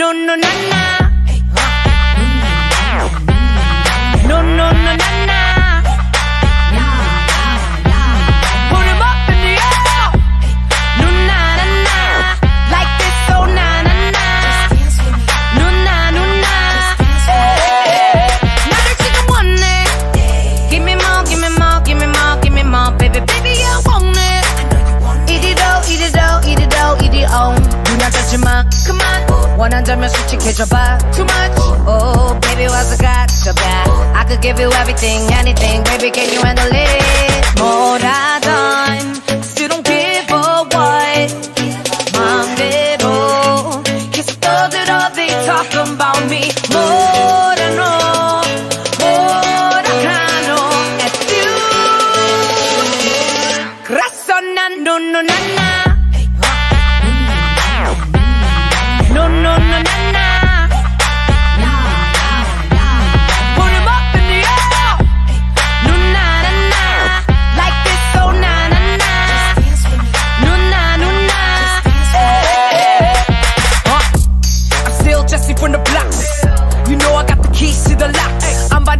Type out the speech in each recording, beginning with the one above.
No no no, na na. 익혀줘봐 Too much Oh baby 와서 가져봐 I could give you everything anything baby can you handle it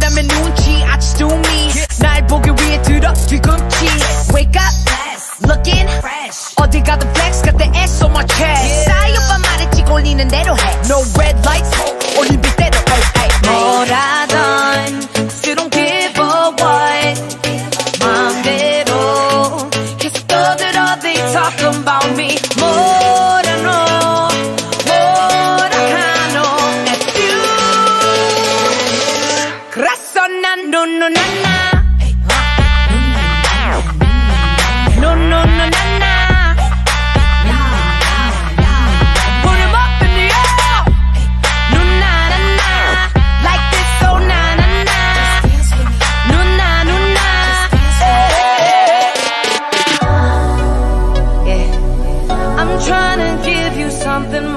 안 받으면 눈치 I just do me 날 보기 위해 들어 뒤꿈치 Wake up Looking fresh 어디 가든 flex got the S on my chest 싸이 오빠 말했지 꼴리는 대로 해 No red lights something